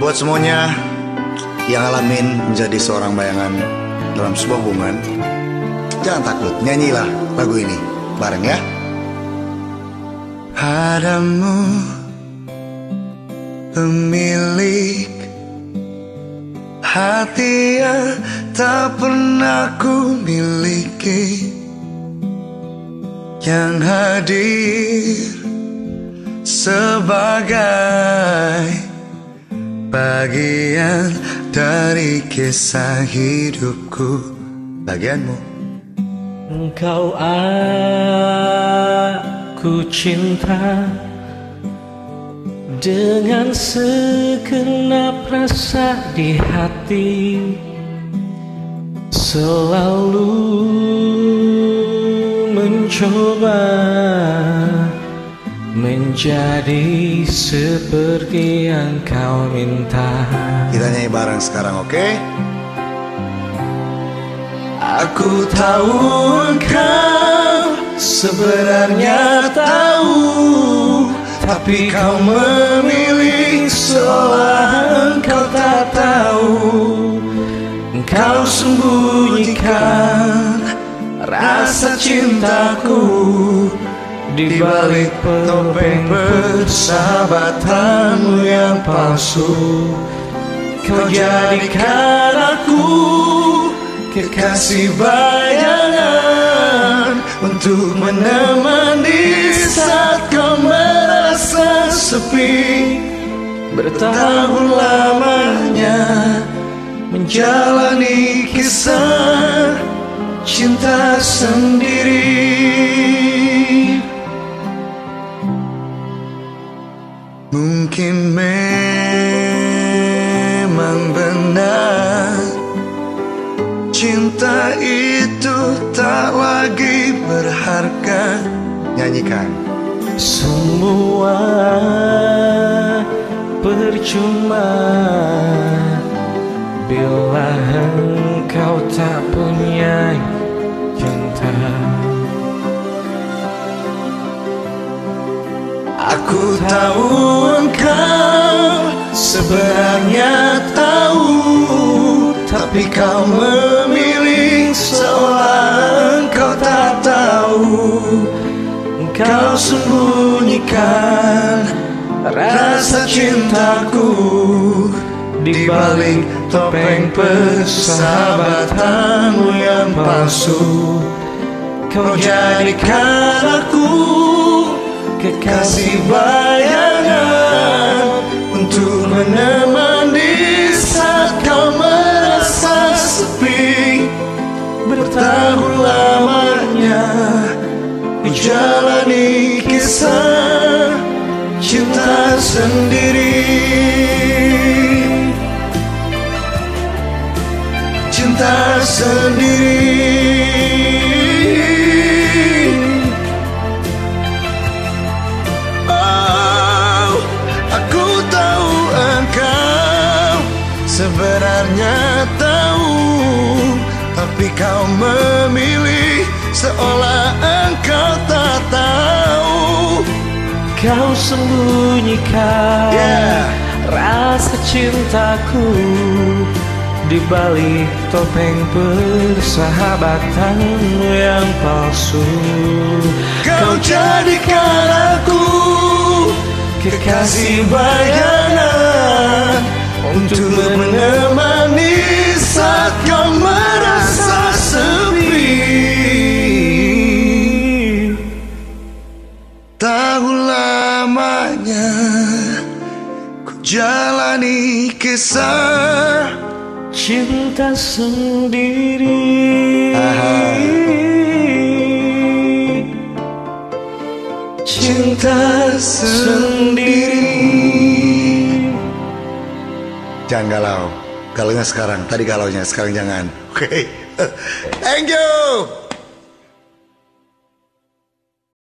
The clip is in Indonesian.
Buat semuanya yang ngalamin menjadi seorang bayangan dalam sebuah hubungan, jangan takut, nyanyilah lagu ini bareng ya. Padamu pemilik hati yang tak pernah ku miliki yang hadir sebagai bagian dari kisah hidupku. Bagianmu. Engkau aku cinta Dengan segenap rasa di hati. Selalu mencoba Menjadi seperti yang kau minta. Kita nyanyi bareng sekarang oke? Aku tahu engkau sebenarnya tahu Tapi kau memilih seolah engkau tak tahu. Engkau sembunyikan rasa cintaku di balik topeng persahabatanmu yang palsu Kau jadikan aku kekasih bayangan Untuk menemani saat kau merasa sepi. Bertahun lamanya menjalani kisah cinta sendiri Cinta itu tak lagi berharga. Nyanyikan. Semua percuma. Bila engkau tak punya cinta. Aku tahu engkau sebenarnya Tapi kau memilih seolah engkau tak tahu. Engkau sembunyikan rasa cintaku Di balik topeng persahabatanmu yang palsu. Kau jadikan aku sendiri. Cinta sendiri. Oh, aku tahu engkau sebenarnya tahu Tapi kau memilih seolah Kau sembunyikan Yeah. rasa cintaku di balik topeng persahabatan yang palsu Kau jadikan aku kekasih bayangan Untuk menemani jalani kisah Cinta sendiri. Aha. Cinta sendiri. Jangan galau. Galaunya sekarang. Tadi galaunya Sekarang jangan. Oke. Thank you